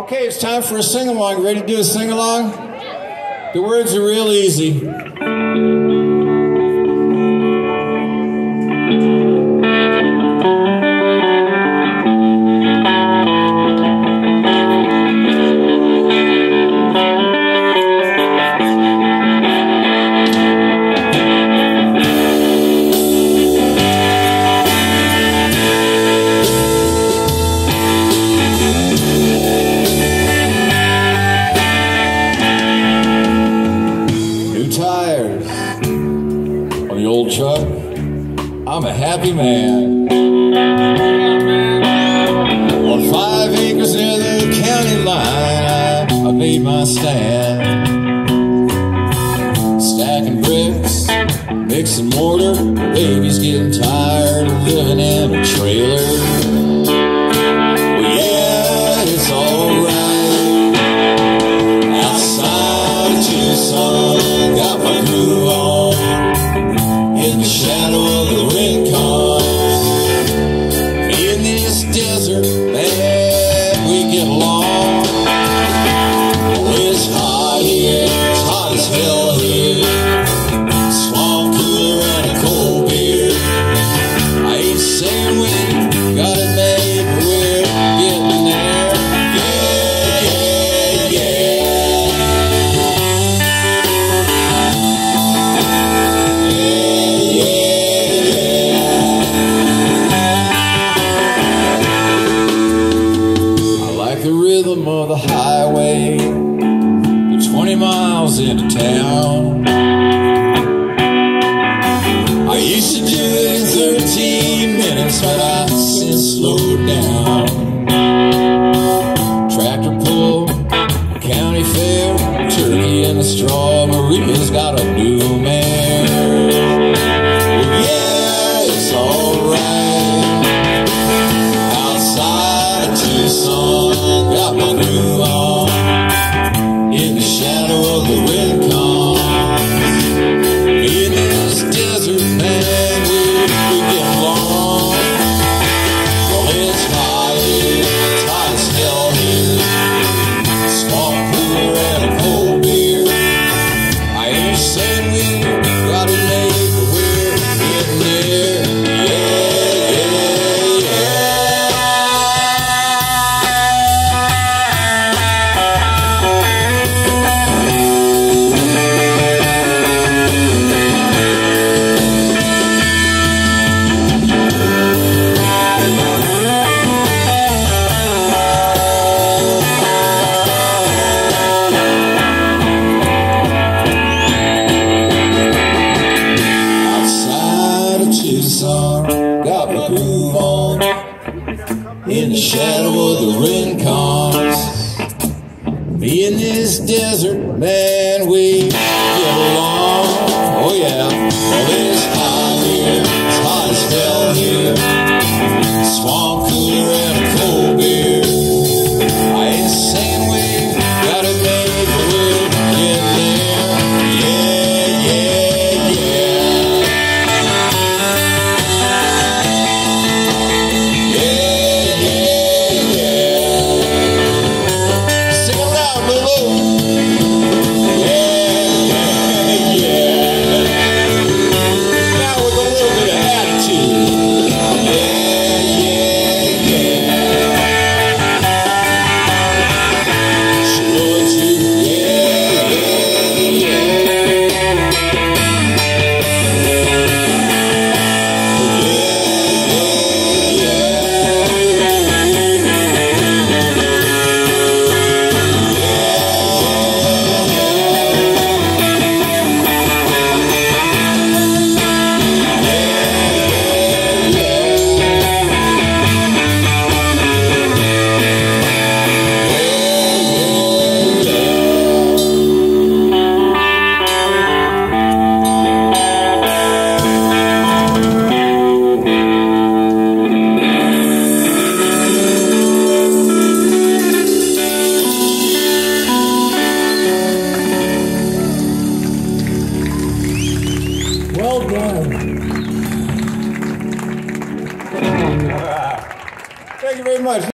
Okay, it's time for a sing along. Ready to do a sing along? The words are real easy. Tires on the old truck. I'm a happy man. On five acres near the county line, I made my stand. Stacking bricks, mixing mortar. Baby's getting tired of living in a trailer. Well, this the highway, the 20 miles into town. I used to do it in 13 minutes, but I since slowed down. Tractor pull, county fair, turkey and the strawberries got a new mare. In this desert, man, we very much.